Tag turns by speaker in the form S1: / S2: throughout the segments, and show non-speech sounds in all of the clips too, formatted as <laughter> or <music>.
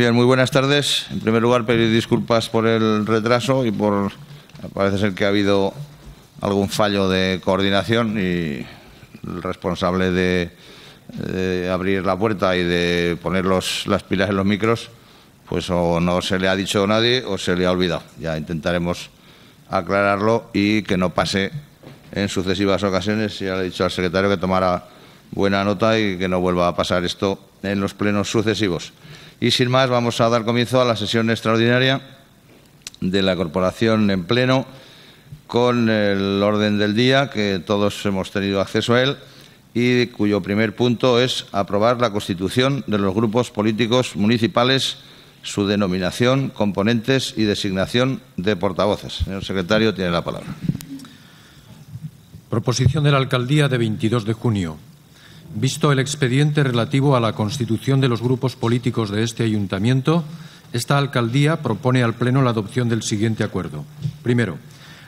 S1: Muy buenas tardes. En primer lugar, pedir disculpas por el retraso y por. Parece ser que ha habido algún fallo de coordinación y el responsable de, abrir la puerta y de poner las pilas en los micros, pues o no se le ha dicho a nadie o se le ha olvidado. Ya intentaremos aclararlo y que no pase en sucesivas ocasiones. Ya le he dicho al secretario que tomara buena nota y que no vuelva a pasar esto en los plenos sucesivos. Y sin más, vamos a dar comienzo a la sesión extraordinaria de la Corporación en pleno con el orden del día, que todos hemos tenido acceso a él, y cuyo primer punto es aprobar la constitución de los grupos políticos municipales, su denominación, componentes y designación de portavoces. Señor secretario, tiene la palabra.
S2: Proposición de la Alcaldía de 22 de junio. Visto el expediente relativo a la constitución de los grupos políticos de este ayuntamiento, esta alcaldía propone al Pleno la adopción del siguiente acuerdo. Primero,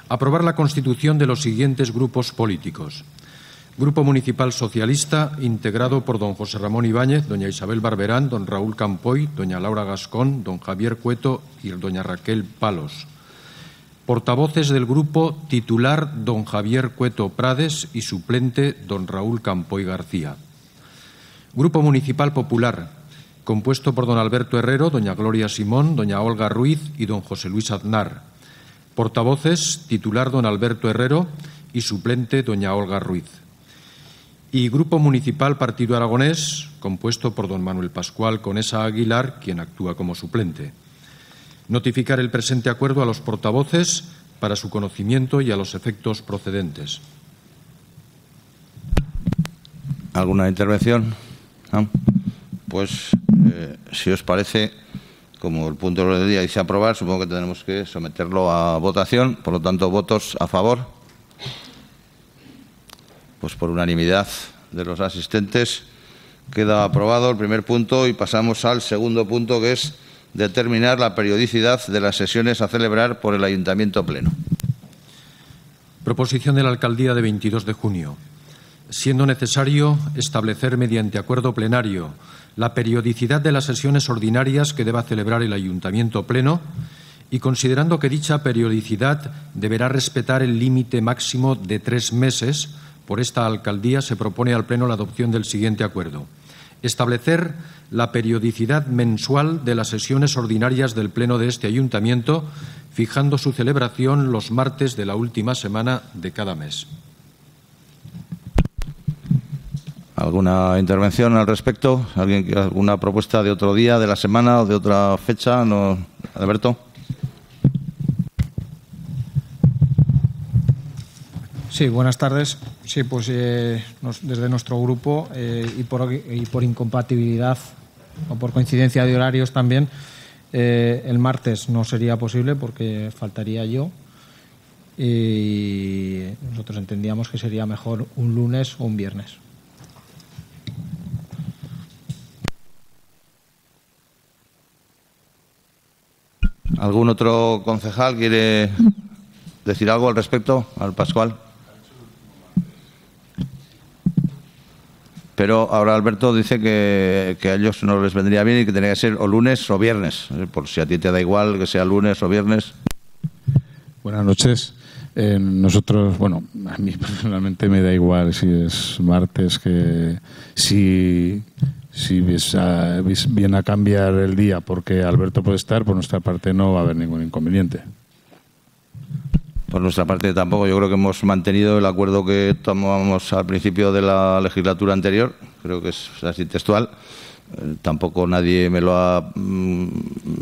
S2: aprobar la constitución de los siguientes grupos políticos. Grupo Municipal Socialista, integrado por don José Ramón Ibáñez, doña Isabel Barberán, don Raúl Campoy, doña Laura Gascón, don Javier Cueto y doña Raquel Palos. Portavoces del grupo titular don Javier Cueto Prades y suplente don Raúl Campoy García. Grupo Municipal Popular, compuesto por don Alberto Herrero, doña Gloria Simón, doña Olga Ruiz y don José Luis Aznar. Portavoces, titular don Alberto Herrero y suplente doña Olga Ruiz. Y Grupo Municipal Partido Aragonés, compuesto por don Manuel Pascual Conesa Aguilar, quien actúa como suplente. Notificar el presente acuerdo a los portavoces para su conocimiento y a los efectos procedentes.
S1: ¿Alguna intervención? Pues, eh, si os parece, como el punto del día dice aprobar, supongo que tenemos que someterlo a votación. Por lo tanto, votos a favor. Pues por unanimidad de los asistentes queda aprobado el primer punto y pasamos al segundo punto, que es determinar la periodicidad de las sesiones a celebrar por el Ayuntamiento Pleno.
S2: Proposición de la Alcaldía de 22 de junio. Siendo necesario establecer mediante acuerdo plenario la periodicidad de las sesiones ordinarias que deba celebrar el Ayuntamiento Pleno y considerando que dicha periodicidad deberá respetar el límite máximo de tres meses, por esta alcaldía se propone al Pleno la adopción del siguiente acuerdo. Establecer la periodicidad mensual de las sesiones ordinarias del Pleno de este Ayuntamiento, fijando su celebración los martes de la última semana de cada mes.
S1: ¿Alguna intervención al respecto? ¿Alguien alguna propuesta de otro día de la semana o de otra fecha? ¿No? Alberto.
S3: Sí, buenas tardes. Sí, pues eh, desde nuestro grupo eh, y, por, y por incompatibilidad o por coincidencia de horarios también, eh, el martes no sería posible porque faltaría yo y nosotros entendíamos que sería mejor un lunes o un viernes.
S1: ¿Algún otro concejal quiere decir algo al respecto? Al Pascual. Pero ahora Alberto dice que, a ellos no les vendría bien y que tenía que ser o lunes o viernes. Eh, por si a ti te da igual que sea lunes o viernes.
S4: Buenas noches. Eh, nosotros, bueno, a mí <laughs> personalmente me da igual si es martes que si, si viene a cambiar el día porque Alberto puede estar, por nuestra parte no va a haber ningún inconveniente.
S1: Por nuestra parte tampoco. Yo creo que hemos mantenido el acuerdo que tomamos al principio de la legislatura anterior. Creo que es así textual. Eh, tampoco nadie me lo ha mm,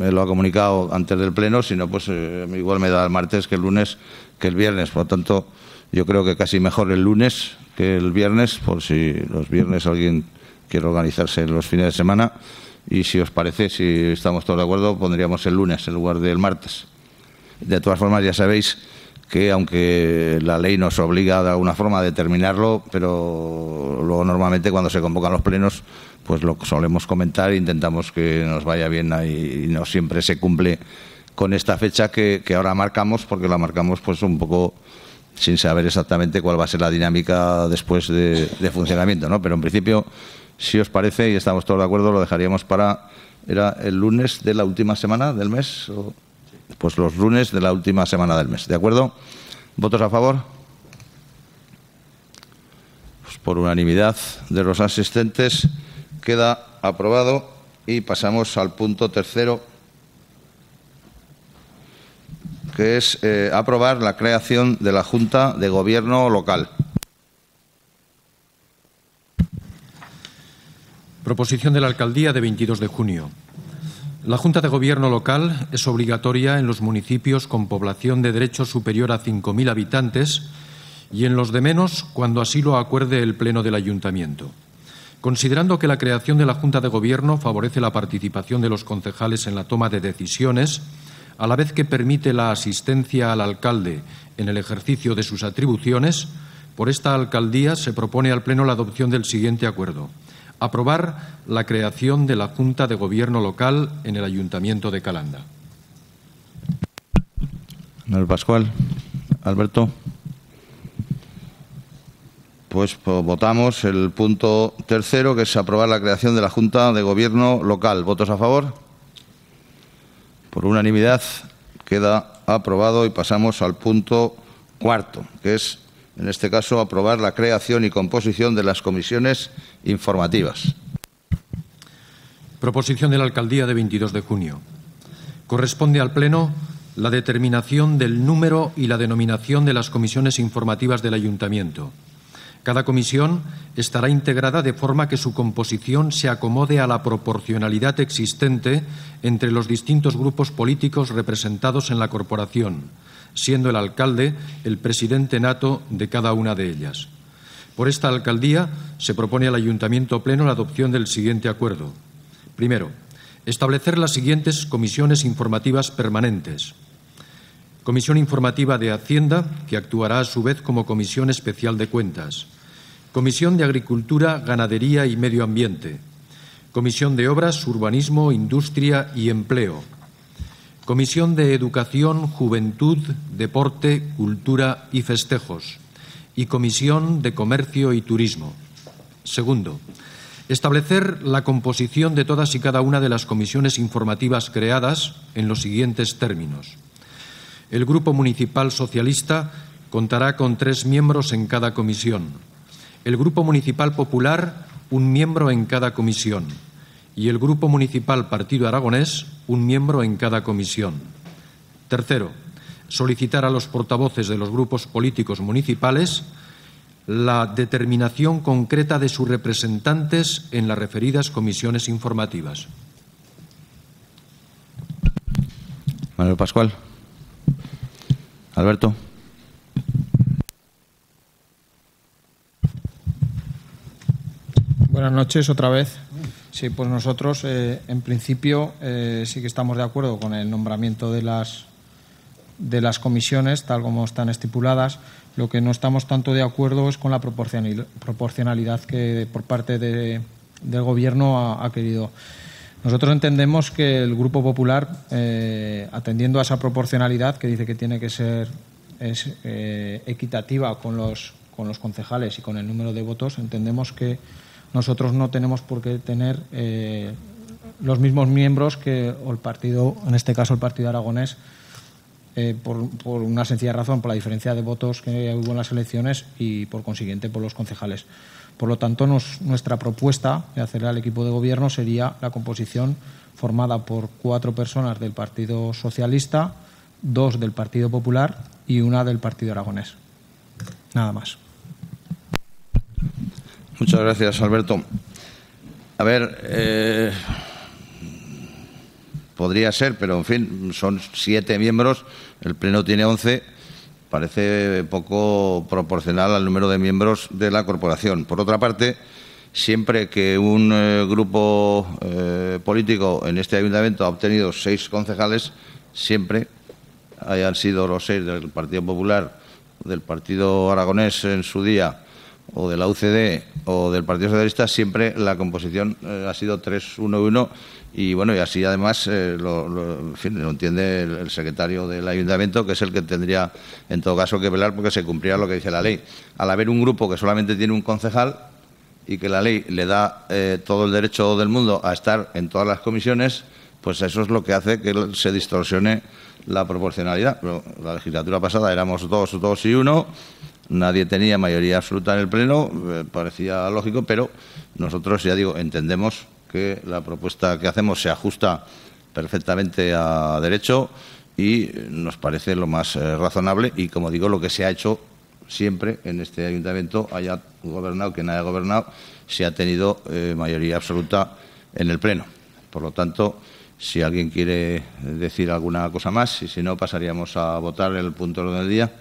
S1: me lo ha comunicado antes del pleno, sino pues eh, igual me da el martes que el lunes que el viernes. Por lo tanto, yo creo que casi mejor el lunes que el viernes, por si los viernes alguien quiere organizarse los fines de semana. Y si os parece, si estamos todos de acuerdo, pondríamos el lunes en lugar del martes. De todas formas, ya sabéis que aunque la ley nos obliga de alguna forma a determinarlo, pero luego normalmente cuando se convocan los plenos, pues lo solemos comentar e intentamos que nos vaya bien ahí y no siempre se cumple con esta fecha que, ahora marcamos, porque la marcamos pues un poco sin saber exactamente cuál va a ser la dinámica después de, de funcionamiento, ¿no? Pero en principio, si os parece y estamos todos de acuerdo, lo dejaríamos para era el lunes de la última semana del mes. Pues los lunes de la última semana del mes. ¿De acuerdo? ¿Votos a favor? Pues por unanimidad de los asistentes queda aprobado y pasamos al punto tercero, que es eh, aprobar la creación de la Junta de Gobierno local.
S2: Proposición de la Alcaldía de 22 de junio. La Junta de Gobierno local es obligatoria en los municipios con población de derecho superior a 5.000 habitantes y en los de menos cuando así lo acuerde el Pleno del Ayuntamiento. Considerando que la creación de la Junta de Gobierno favorece la participación de los concejales en la toma de decisiones, a la vez que permite la asistencia al alcalde en el ejercicio de sus atribuciones, por esta alcaldía se propone al Pleno la adopción del siguiente acuerdo aprobar la creación de la Junta de Gobierno local en el Ayuntamiento de Calanda.
S1: Manuel Pascual. Alberto. Pues, pues, votamos el punto tercero, que es aprobar la creación de la Junta de Gobierno local. ¿Votos a favor? Por unanimidad queda aprobado y pasamos al punto cuarto, que es en este caso, aprobar la creación y composición de las comisiones informativas.
S2: Proposición de la Alcaldía de 22 de junio. Corresponde al Pleno la determinación del número y la denominación de las comisiones informativas del Ayuntamiento. Cada comisión estará integrada de forma que su composición se acomode a la proporcionalidad existente entre los distintos grupos políticos representados en la corporación siendo el alcalde el presidente nato de cada una de ellas. Por esta alcaldía se propone al Ayuntamiento Pleno la adopción del siguiente acuerdo. Primero, establecer las siguientes comisiones informativas permanentes. Comisión Informativa de Hacienda, que actuará a su vez como Comisión Especial de Cuentas. Comisión de Agricultura, Ganadería y Medio Ambiente. Comisión de Obras, Urbanismo, Industria y Empleo. Comisión de Educación, Juventud, Deporte, Cultura y Festejos y Comisión de Comercio y Turismo. Segundo, establecer la composición de todas y cada una de las comisiones informativas creadas en los siguientes términos. El Grupo Municipal Socialista contará con tres miembros en cada comisión. El Grupo Municipal Popular, un miembro en cada comisión y el Grupo Municipal Partido Aragonés un miembro en cada comisión. Tercero, solicitar a los portavoces de los grupos políticos municipales la determinación concreta de sus representantes en las referidas comisiones informativas.
S1: Manuel Pascual. Alberto.
S3: Buenas noches otra vez. Sí, pues nosotros eh, en principio eh, sí que estamos de acuerdo con el nombramiento de las de las comisiones tal como están estipuladas. Lo que no estamos tanto de acuerdo es con la proporcionalidad que por parte del Gobierno ha, querido. Nosotros entendemos que el Grupo Popular, eh, atendiendo a esa proporcionalidad que dice que tiene que ser equitativa con los, con los concejales y con el número de votos, entendemos que nosotros no tenemos por qué tener eh, los mismos miembros que el partido, en este caso el partido aragonés, eh, por, una sencilla razón, por la diferencia de votos que hubo en las elecciones y por consiguiente por los concejales. Por lo tanto, nuestra propuesta de hacer al equipo de gobierno sería la composición formada por cuatro personas del Partido Socialista, dos del Partido Popular y una del Partido Aragonés. Nada más.
S1: Muchas gracias, Alberto. A ver, eh, podría ser, pero en fin, son siete miembros, el Pleno tiene once, parece poco proporcional al número de miembros de la corporación. Por otra parte, siempre que un eh, grupo eh, político en este ayuntamiento ha obtenido seis concejales, siempre hayan sido los seis del Partido Popular, del Partido Aragonés en su día, o de la UCD o del Partido Socialista, siempre la composición eh, ha sido 3-1-1 y bueno, y así además eh, lo, entiende el, secretario del ayuntamiento, que es el que tendría en todo caso que velar porque se cumpliera lo que dice la ley. Al haber un grupo que solamente tiene un concejal y que la ley le da eh, todo el derecho del mundo a estar en todas las comisiones, pues eso es lo que hace que se distorsione la proporcionalidad. la legislatura pasada éramos dos, dos y uno, nadie tenía mayoría absoluta en el Pleno, eh, parecía lógico, pero nosotros, ya digo, entendemos que la propuesta que hacemos se ajusta perfectamente a derecho y nos parece lo más eh, razonable y, como digo, lo que se ha hecho siempre en este ayuntamiento, haya gobernado quien haya gobernado, se ha tenido eh, mayoría absoluta en el Pleno. Por lo tanto, si alguien quiere decir alguna cosa más y si no, pasaríamos a votar el punto del día.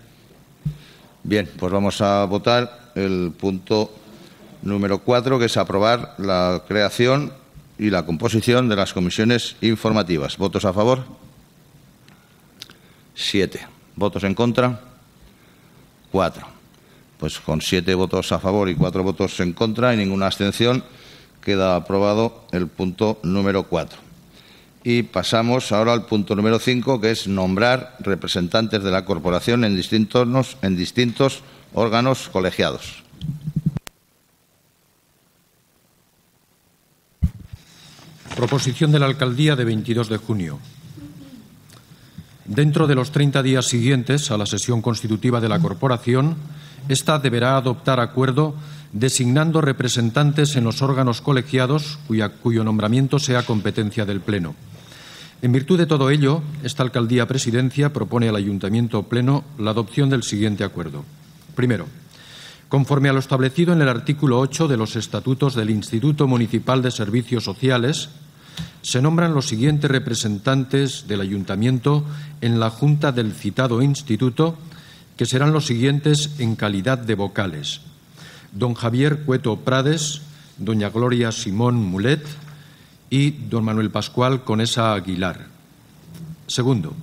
S1: Bien, pues vamos a votar el punto número cuatro, que es aprobar la creación y la composición de las comisiones informativas. ¿Votos a favor? Siete. ¿Votos en contra? Cuatro. Pues con siete votos a favor y cuatro votos en contra y ninguna abstención, queda aprobado el punto número cuatro. Y pasamos ahora al punto número cinco, que es nombrar representantes de la corporación en distintos, en distintos órganos colegiados.
S2: Proposición de la Alcaldía de 22 de junio. Dentro de los 30 días siguientes a la sesión constitutiva de la Corporación, ésta deberá adoptar acuerdo designando representantes en los órganos colegiados cuyo nombramiento sea competencia del Pleno. En virtud de todo ello, esta Alcaldía Presidencia propone al Ayuntamiento Pleno la adopción del siguiente acuerdo. Primero, conforme a lo establecido en el artículo 8 de los Estatutos del Instituto Municipal de Servicios Sociales, se nombran los siguientes representantes del Ayuntamiento en la Junta del citado Instituto, que serán los siguientes en calidad de vocales. Don Javier Cueto Prades, Doña Gloria Simón Mulet y Don Manuel Pascual Conesa Aguilar. Segundo,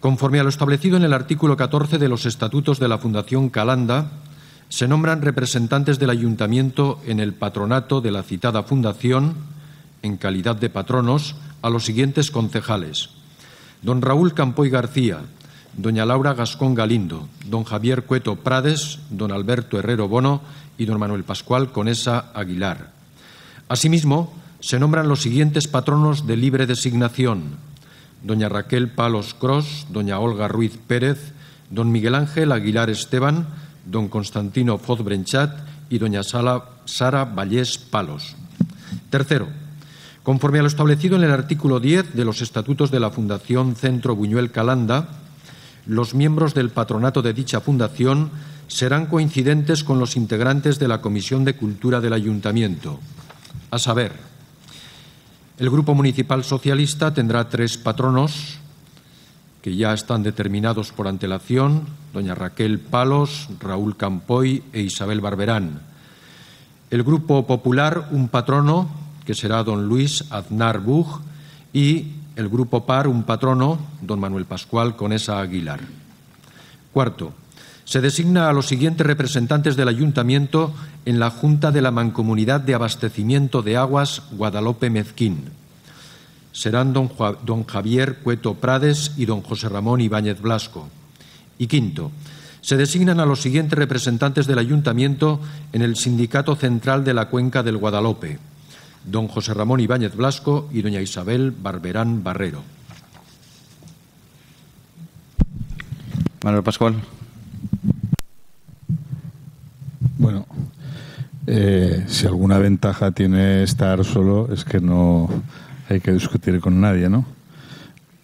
S2: conforme a lo establecido en el artículo 14 de los Estatutos de la Fundación Calanda, se nombran representantes del Ayuntamiento en el patronato de la citada Fundación en calidad de patronos a los siguientes concejales. Don Raúl Campoy García, doña Laura Gascón Galindo, don Javier Cueto Prades, don Alberto Herrero Bono y don Manuel Pascual Conesa Aguilar. Asimismo, se nombran los siguientes patronos de libre designación. Doña Raquel Palos Cros, doña Olga Ruiz Pérez, don Miguel Ángel Aguilar Esteban, don Constantino Foz Brenchat y doña Sara Vallés Palos. Tercero, Conforme a lo establecido en el artículo 10 de los estatutos de la Fundación Centro Buñuel Calanda, los miembros del patronato de dicha fundación serán coincidentes con los integrantes de la Comisión de Cultura del Ayuntamiento. A saber, el Grupo Municipal Socialista tendrá tres patronos que ya están determinados por antelación, doña Raquel Palos, Raúl Campoy e Isabel Barberán. El Grupo Popular, un patrono que será don Luis Aznar Bug, y el Grupo PAR, un patrono, don Manuel Pascual Conesa Aguilar. Cuarto, se designa a los siguientes representantes del Ayuntamiento en la Junta de la Mancomunidad de Abastecimiento de Aguas Guadalupe Mezquín. Serán don, don Javier Cueto Prades y don José Ramón Ibáñez Blasco. Y quinto, se designan a los siguientes representantes del Ayuntamiento en el Sindicato Central de la Cuenca del Guadalope don José Ramón Ibáñez Blasco y doña Isabel Barberán Barrero.
S1: Manuel Pascual.
S4: Bueno, eh, si alguna ventaja tiene estar solo es que no hay que discutir con nadie, ¿no?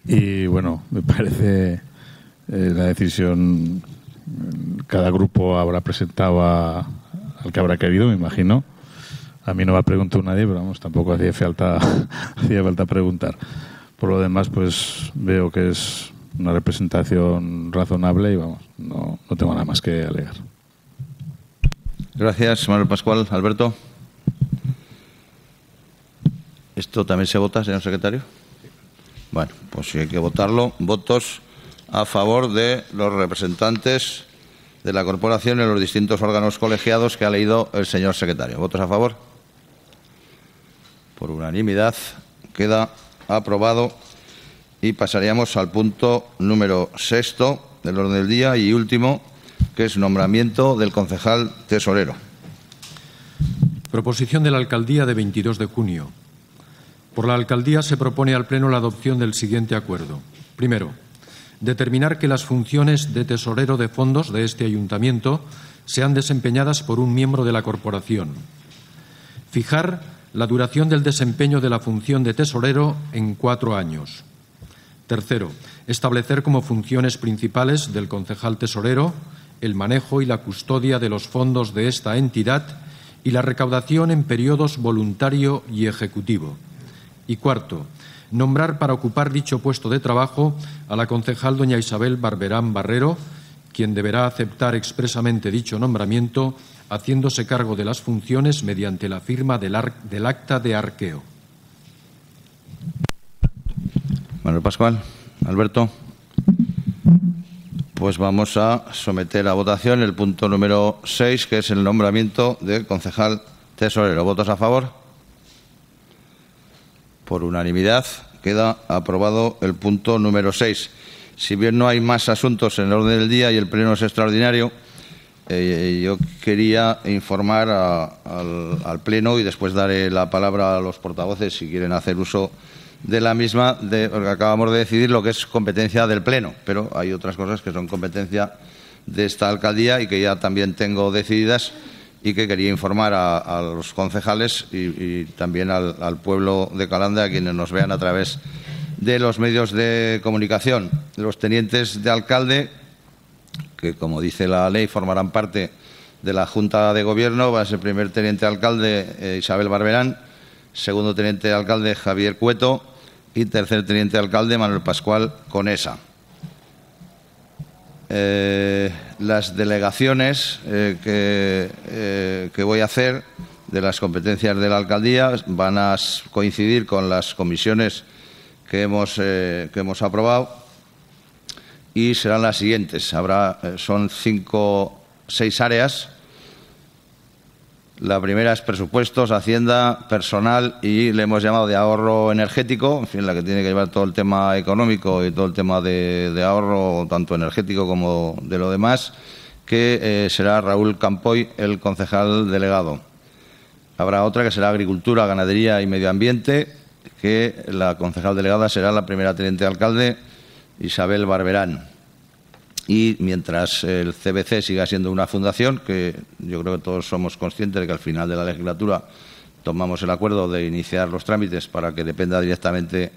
S4: Y bueno, me parece eh, la decisión, cada grupo habrá presentado al que habrá querido, me imagino a mí no me ha preguntado nadie, pero vamos, tampoco hacía falta, <laughs> hacía falta preguntar. Por lo demás, pues veo que es una representación razonable y vamos, no, no tengo nada más que alegar.
S1: Gracias, Manuel Pascual. Alberto. ¿Esto también se vota, señor secretario? Bueno, pues si hay que votarlo. Votos a favor de los representantes de la corporación en los distintos órganos colegiados que ha leído el señor secretario. ¿Votos a favor? por unanimidad. Queda aprobado y pasaríamos al punto número sexto del orden del día y último, que es nombramiento del concejal tesorero.
S2: Proposición de la Alcaldía de 22 de junio. Por la Alcaldía se propone al Pleno la adopción del siguiente acuerdo. Primero, determinar que las funciones de tesorero de fondos de este ayuntamiento sean desempeñadas por un miembro de la corporación. Fijar la duración del desempeño de la función de tesorero en cuatro años. Tercero, establecer como funciones principales del concejal tesorero el manejo y la custodia de los fondos de esta entidad y la recaudación en periodos voluntario y ejecutivo. Y cuarto, nombrar para ocupar dicho puesto de trabajo a la concejal doña Isabel Barberán Barrero, quien deberá aceptar expresamente dicho nombramiento, haciéndose cargo de las funciones mediante la firma del, acta de arqueo.
S1: Manuel Pascual, Alberto. Pues vamos a someter a votación el punto número 6, que es el nombramiento del concejal tesorero. ¿Votos a favor? Por unanimidad queda aprobado el punto número 6. Si bien no hay más asuntos en el orden del día y el pleno es extraordinario, eh, yo quería informar al, al, Pleno y después daré la palabra a los portavoces si quieren hacer uso de la misma, de, porque acabamos de decidir lo que es competencia del Pleno, pero hay otras cosas que son competencia de esta alcaldía y que ya también tengo decididas y que quería informar a, los concejales y, también al, pueblo de Calanda, a quienes nos vean a través de los medios de comunicación. Los tenientes de alcalde, que como dice la ley formarán parte de la Junta de Gobierno, va a ser primer teniente de alcalde eh, Isabel Barberán, segundo teniente de alcalde Javier Cueto y tercer teniente de alcalde Manuel Pascual Conesa. Eh, las delegaciones eh, eh, que, voy a hacer de las competencias de la alcaldía van a coincidir con las comisiones que hemos, que hemos aprobado y serán las siguientes. Habrá, son cinco, seis áreas la primera es presupuestos, hacienda, personal y le hemos llamado de ahorro energético, en fin, la que tiene que llevar todo el tema económico y todo el tema de, ahorro, tanto energético como de lo demás, que eh, será Raúl Campoy, el concejal delegado. Habrá otra que será agricultura, ganadería y medio ambiente, que la concejal delegada será la primera teniente de alcalde, Isabel Barberán y mientras el CBC siga siendo una fundación, que yo creo que todos somos conscientes de que al final de la legislatura tomamos el acuerdo de iniciar los trámites para que dependa directamente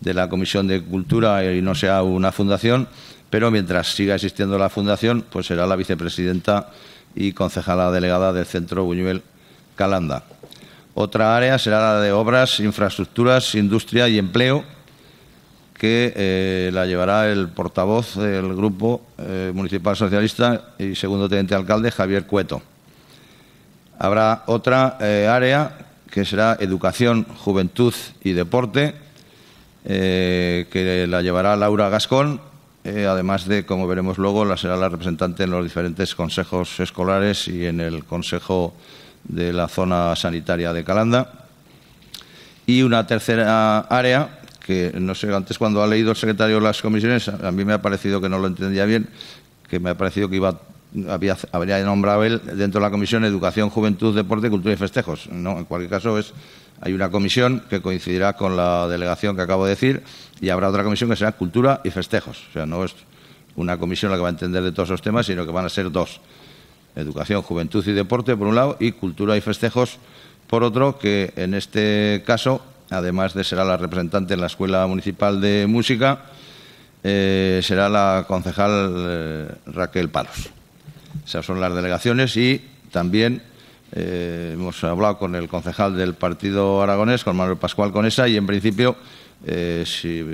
S1: de la Comisión de Cultura y no sea una fundación, pero mientras siga existiendo la fundación, pues será la vicepresidenta y concejala delegada del Centro Buñuel Calanda. Otra área será la de obras, infraestructuras, industria y empleo, que eh, la llevará el portavoz del Grupo eh, Municipal Socialista y segundo teniente alcalde, Javier Cueto. Habrá otra eh, área que será Educación, Juventud y Deporte, que la llevará Laura Gascón, además de, como veremos luego, la será la representante en los diferentes consejos escolares y en el Consejo de la Zona Sanitaria de Calanda. Y una tercera área que no sé, antes cuando ha leído el secretario las comisiones, a mí me ha parecido que no lo entendía bien, que me ha parecido que iba había, habría nombrado él dentro de la comisión Educación, Juventud, Deporte, Cultura y Festejos. No, en cualquier caso es hay una comisión que coincidirá con la delegación que acabo de decir y habrá otra comisión que será Cultura y Festejos. O sea, no es una comisión la que va a entender de todos esos temas, sino que van a ser dos. Educación, Juventud y Deporte, por un lado, y Cultura y Festejos, por otro, que en este caso además de ser la representante en la Escuela Municipal de Música, eh, será la concejal eh, Raquel Palos. Esas son las delegaciones y también eh, hemos hablado con el concejal del Partido Aragonés, con Manuel Pascual Conesa, y en principio, si,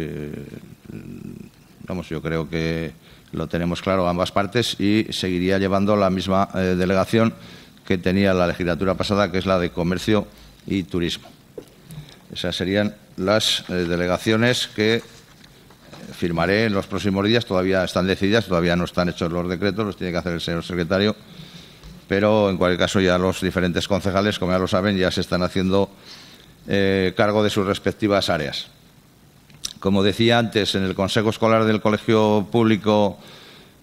S1: vamos, yo creo que lo tenemos claro ambas partes y seguiría llevando la misma delegación que tenía la legislatura pasada, que es la de Comercio y Turismo. Esas serían las eh, delegaciones que firmaré en los próximos días. Todavía están decididas, todavía no están hechos los decretos, los tiene que hacer el señor secretario. Pero en cualquier caso ya los diferentes concejales, como ya lo saben, ya se están haciendo eh, cargo de sus respectivas áreas. Como decía antes, en el Consejo Escolar del Colegio Público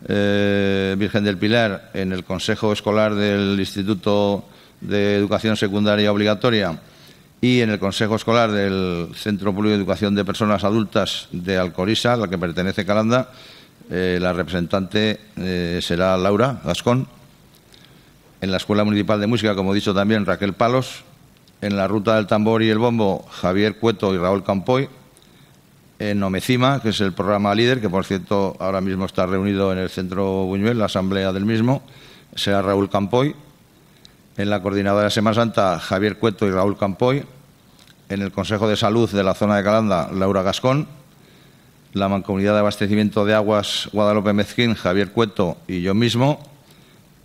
S1: eh, Virgen del Pilar, en el Consejo Escolar del Instituto de Educación Secundaria Obligatoria y en el Consejo Escolar del Centro Público de Educación de Personas Adultas de Alcorisa, a la que pertenece Calanda, eh, la representante eh, será Laura Gascón. En la Escuela Municipal de Música, como he dicho también, Raquel Palos. En la Ruta del Tambor y el Bombo, Javier Cueto y Raúl Campoy. En Omecima, que es el programa líder, que por cierto ahora mismo está reunido en el Centro Buñuel, la asamblea del mismo, será Raúl Campoy. En la coordinadora Semana Santa, Javier Cueto y Raúl Campoy. En el Consejo de Salud de la zona de Calanda, Laura Gascón. La Mancomunidad de Abastecimiento de Aguas Guadalupe Mezquín, Javier Cueto y yo mismo.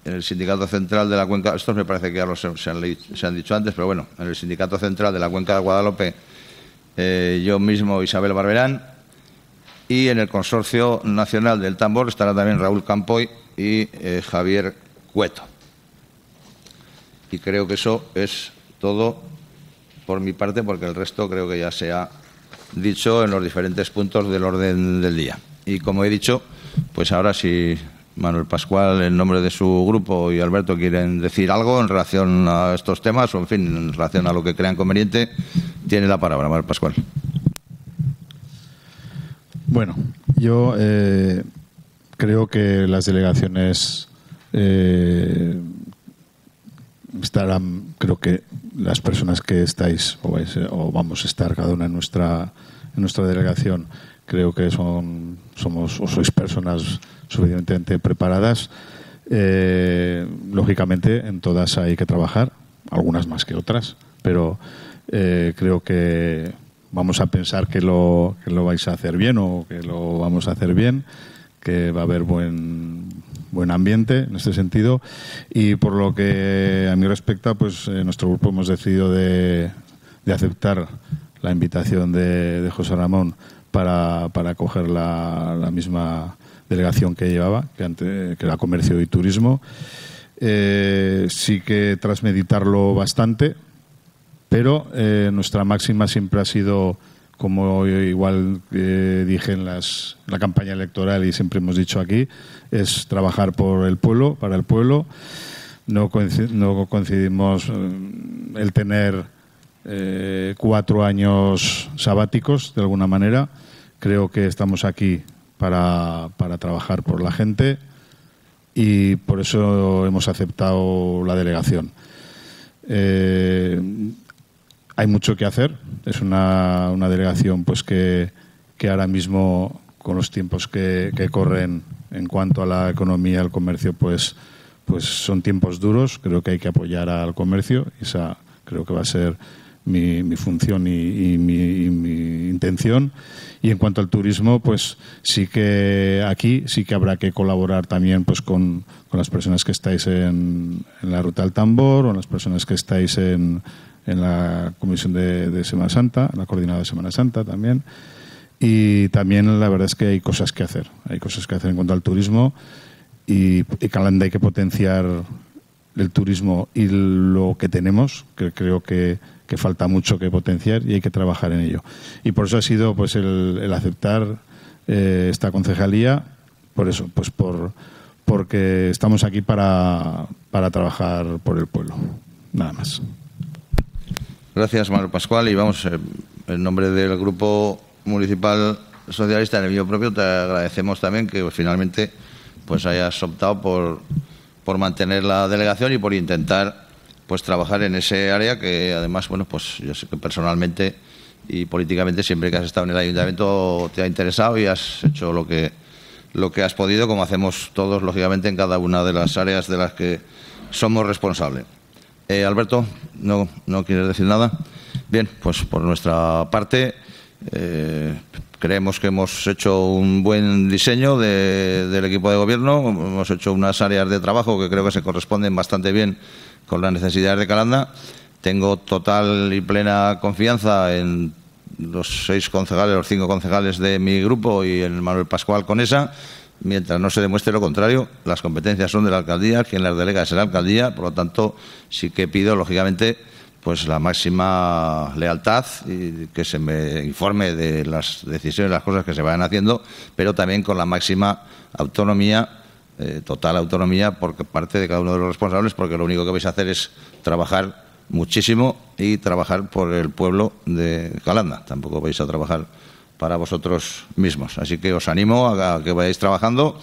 S1: En el Sindicato Central de la Cuenca, estos me parece que ya los se, han, se han dicho antes, pero bueno, en el Sindicato Central de la Cuenca de Guadalupe, eh, yo mismo, Isabel Barberán. Y en el Consorcio Nacional del Tambor estará también Raúl Campoy y eh, Javier Cueto. Y creo que eso es todo por mi parte, porque el resto creo que ya se ha dicho en los diferentes puntos del orden del día. Y como he dicho, pues ahora si Manuel Pascual, en nombre de su grupo, y Alberto quieren decir algo en relación a estos temas, o en fin, en relación a lo que crean conveniente, tiene la palabra, Manuel Pascual.
S4: Bueno, yo eh, creo que las delegaciones eh, estarán, creo que las personas que estáis o, o, vamos a estar cada una en nuestra, en nuestra delegación, creo que son, somos o sois personas suficientemente preparadas. Eh, lógicamente, en todas hay que trabajar, algunas más que otras, pero eh, creo que vamos a pensar que lo, que lo vais a hacer bien o que lo vamos a hacer bien, que va a haber buen, buen ambiente en este sentido. Y por lo que a mí respecta, pues en nuestro grupo hemos decidido de, de aceptar la invitación de, de José Ramón para, para coger la, la, misma delegación que llevaba, que, ante, que era comercio y turismo. Eh, sí que tras meditarlo bastante, pero eh, nuestra máxima siempre ha sido como igual eh, dije en las, la campaña electoral y siempre hemos dicho aquí, es trabajar por el pueblo, para el pueblo. No, no coincidimos mm, el tener eh, cuatro años sabáticos, de alguna manera. Creo que estamos aquí para, para trabajar por la gente y por eso hemos aceptado la delegación. Eh, hay mucho que hacer. Es una, una delegación pues que, que, ahora mismo, con los tiempos que, corren en cuanto a la economía, al comercio, pues, pues son tiempos duros. Creo que hay que apoyar al comercio. Esa creo que va a ser mi, mi función y, mi, mi, intención. Y en cuanto al turismo, pues sí que aquí sí que habrá que colaborar también pues con, con las personas que estáis en, en la ruta del tambor o las personas que estáis en en la Comisión de, Semana Santa, la Coordinada de Semana Santa también. Y también la verdad es que hay cosas que hacer. Hay cosas que hacer en cuanto al turismo y, y Calanda hay que potenciar el turismo y lo que tenemos, que creo que, que, falta mucho que potenciar y hay que trabajar en ello. Y por eso ha sido pues el, el aceptar eh, esta concejalía, por eso, pues por porque estamos aquí para, para trabajar por el pueblo. Nada más.
S1: Gracias, Manuel Pascual. Y vamos, eh, en nombre del Grupo Municipal Socialista, en el mío propio, te agradecemos también que finalmente pues hayas optado por, por mantener la delegación y por intentar pues trabajar en ese área que además, bueno, pues yo sé que personalmente y políticamente siempre que has estado en el ayuntamiento te ha interesado y has hecho lo que lo que has podido, como hacemos todos, lógicamente, en cada una de las áreas de las que somos responsables. Eh, Alberto, ¿no, ¿no quieres decir nada? Bien, pues por nuestra parte eh, creemos que hemos hecho un buen diseño de, del equipo de gobierno, hemos hecho unas áreas de trabajo que creo que se corresponden bastante bien con las necesidades de Calanda. Tengo total y plena confianza en los seis concejales, los cinco concejales de mi grupo y en Manuel Pascual con esa mientras no se demuestre lo contrario, las competencias son de la alcaldía, quien las delega es la alcaldía, por lo tanto, sí que pido, lógicamente, pues la máxima lealtad y que se me informe de las decisiones, las cosas que se vayan haciendo, pero también con la máxima autonomía eh, total autonomía por parte de cada uno de los responsables, porque lo único que vais a hacer es trabajar muchísimo y trabajar por el pueblo de Calanda. Tampoco vais a trabajar para vosotros mismos. Así que os animo a que vayáis trabajando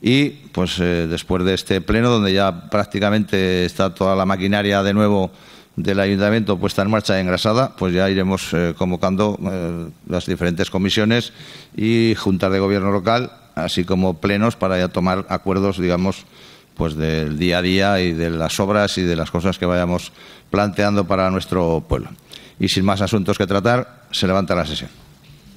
S1: y pues eh, después de este pleno donde ya prácticamente está toda la maquinaria de nuevo del ayuntamiento puesta en marcha y engrasada, pues ya iremos eh, convocando eh, las diferentes comisiones y juntas de gobierno local, así como plenos para ya tomar acuerdos, digamos, pues del día a día y de las obras y de las cosas que vayamos planteando para nuestro pueblo. Y sin más asuntos que tratar, se levanta la sesión.